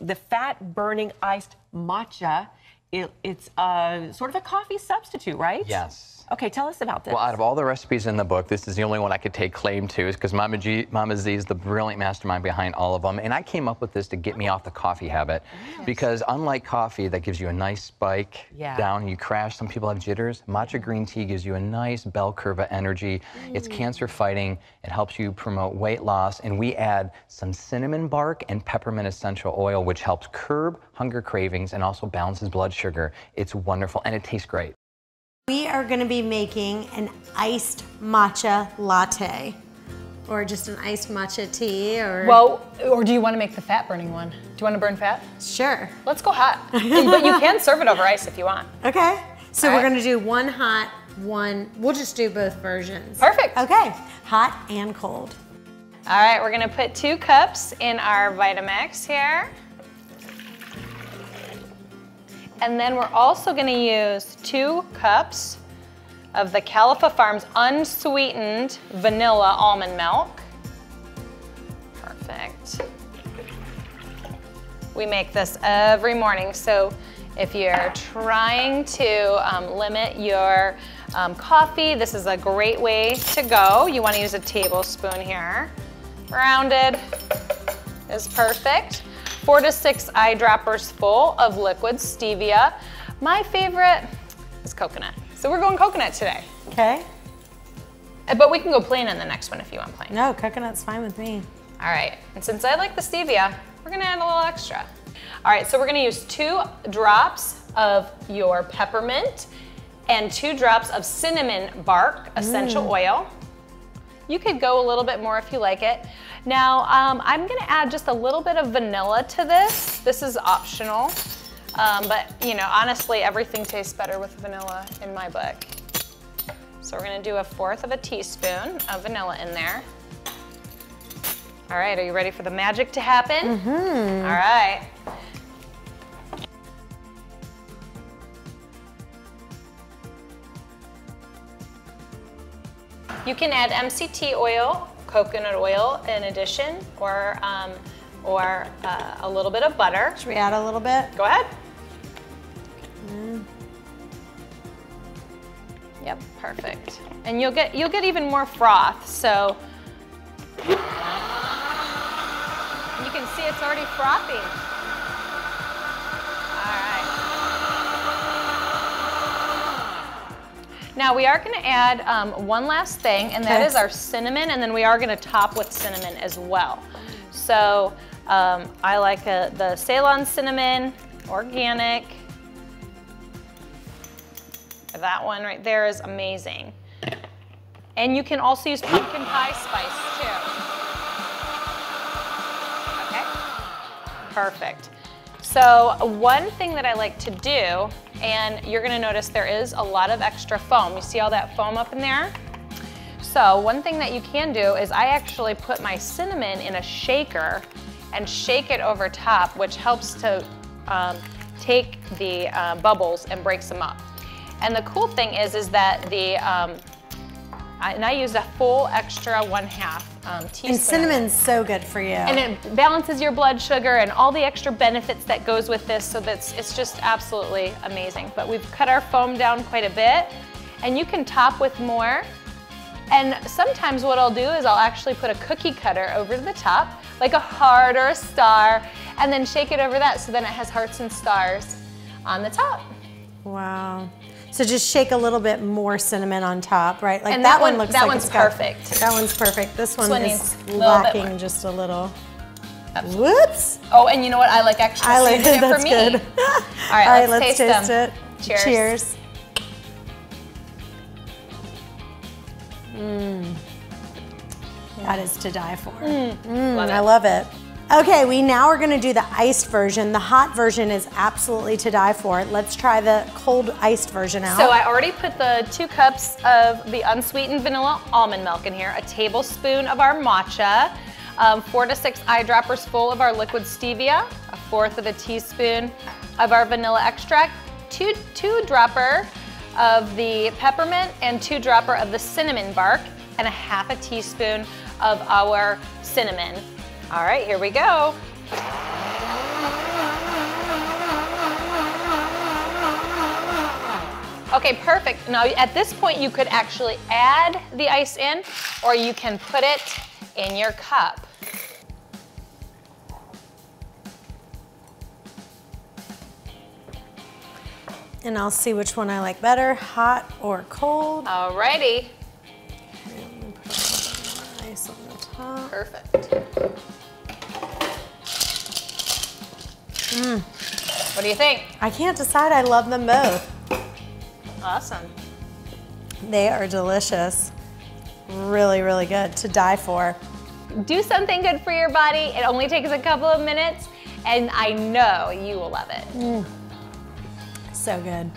the fat burning iced matcha. It, it's uh, sort of a coffee substitute, right? Yes. Okay, tell us about this. Well, out of all the recipes in the book, this is the only one I could take claim to, is because Mama, G, Mama Z is the brilliant mastermind behind all of them. And I came up with this to get me off the coffee habit. Because unlike coffee that gives you a nice spike Yeah. down, you crash, some people have jitters, matcha green tea gives you a nice bell curve of energy. It's mm. cancer fighting, it helps you promote weight loss, and we add some cinnamon bark and peppermint essential oil, which helps curb hunger cravings and also balances blood sugar. It's wonderful, and it tastes great. We are gonna be making an iced matcha latte. Or just an iced matcha tea, or. Well, or do you want to make the fat burning one? Do you want to burn fat? sure. Let's go hot. but you can serve it over ice if you want. Okay. So All we're right. gonna do one hot, one. We'll just do both versions. Perfect. Okay. Hot and cold. All right, we're gonna put two cups in our Vitamix here. And then we're also gonna use two cups of the Califia Farms unsweetened vanilla almond milk. Perfect. We make this every morning, so if you're trying to um, limit your um, coffee, this is a great way to go. You wanna use a tablespoon here. Rounded is perfect. Four to six eyedroppers full of liquid stevia. My favorite is coconut. So we're going coconut today. Okay. Uh, But we can go plain in the next one if you want plain. No, coconut's fine with me. All right, and since I like the stevia, we're gonna add a little extra. All right, so we're gonna use two drops of your peppermint and two drops of cinnamon bark essential oil. You could go a little bit more if you like it. Now, um, I'm gonna add just a little bit of vanilla to this. This is optional, um, but you know, honestly, everything tastes better with vanilla in my book. So we're gonna do a fourth of a teaspoon of vanilla in there. All right, are you ready for the magic to happen? Mm-hmm. All right. You can add MCT oil, coconut oil in addition, or, um, or uh, a little bit of butter. Should we add a little bit? Go ahead. Yep, perfect. And you'll get you'll get even more froth. So you can see it's already frothing. Now we are going to add um, one last thing, and that Okay. is our cinnamon, and then we are going to top with cinnamon as well. So um, I like uh the Ceylon cinnamon, organic. That one right there is amazing. And you can also use pumpkin pie spice too. Okay, perfect. So one thing that I like to do, and you're gonna notice there is a lot of extra foam. You see all that foam up in there? So one thing that you can do is I actually put my cinnamon in a shaker and shake it over top, which helps to um, take the uh, bubbles and breaks them up. And the cool thing is, is that the, um, and I used a full extra one half um, teaspoon. And cinnamon's so good for you. And it balances your blood sugar and all the extra benefits that goes with this, so that's it's just absolutely amazing. But we've cut our foam down quite a bit, and you can top with more. And sometimes what I'll do is I'll actually put a cookie cutter over the top, like a heart or a star, and then shake it over that so then it has hearts and stars on the top. wow. So just shake a little bit more cinnamon on top, right? Like And that, that one one- looks that like one's it's got- perfect. That one's perfect. This one one is needs a little bit lacking just a little. Whoops. Oh, and you know what? I like extra I like it that's for me. good. All right, All right, let's, let's taste, taste it. Cheers. Cheers. Mm. That is to die for. Mm, Love I love it. Okay, we now are gonna do the iced version. The hot version is absolutely to die for. Let's try the cold iced version out. So I already put the two cups of the unsweetened vanilla almond milk in here, a tablespoon of our matcha, um, four to six eyedroppers full of our liquid stevia, a fourth of a teaspoon of our vanilla extract, two, two dropper of the peppermint and two dropper of the cinnamon bark, and a half a teaspoon of our cinnamon. All right, here we go. Okay, perfect. Now at this point you could actually add the ice in or you can put it in your cup. And I'll see which one I like better, hot or cold. Alrighty. Ice on the top. Perfect. What do you think? I can't decide, I love them both. Awesome. They are delicious. Really, really good to die for. Do something good for your body. It only takes a couple of minutes and I know you will love it. Mm. So good.